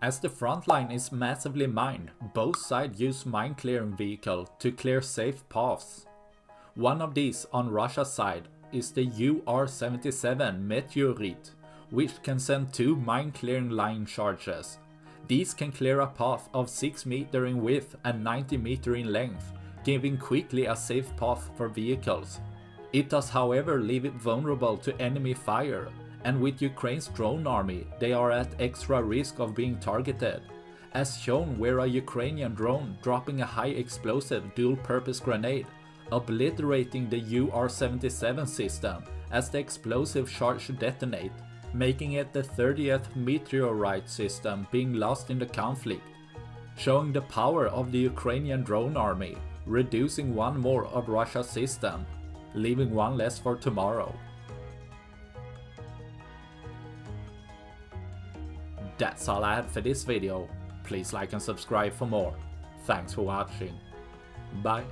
As the front line is massively mined, both sides use mine clearing vehicle to clear safe paths. One of these on Russia's side is the UR-77 Meteorit, which can send two mine clearing line charges. These can clear a path of 6 meter in width and 90 meter in length, giving quickly a safe path for vehicles. It does however leave it vulnerable to enemy fire, and with Ukraine's drone army they are at extra risk of being targeted, as shown where a Ukrainian drone dropping a high explosive dual purpose grenade, obliterating the UR-77 system as the explosive charge should detonate, making it the 30th Meteorit system being lost in the conflict, showing the power of the Ukrainian drone army, reducing one more of Russia's system, leaving one less for tomorrow. That's all I had for this video. Please like and subscribe for more. Thanks for watching. Bye.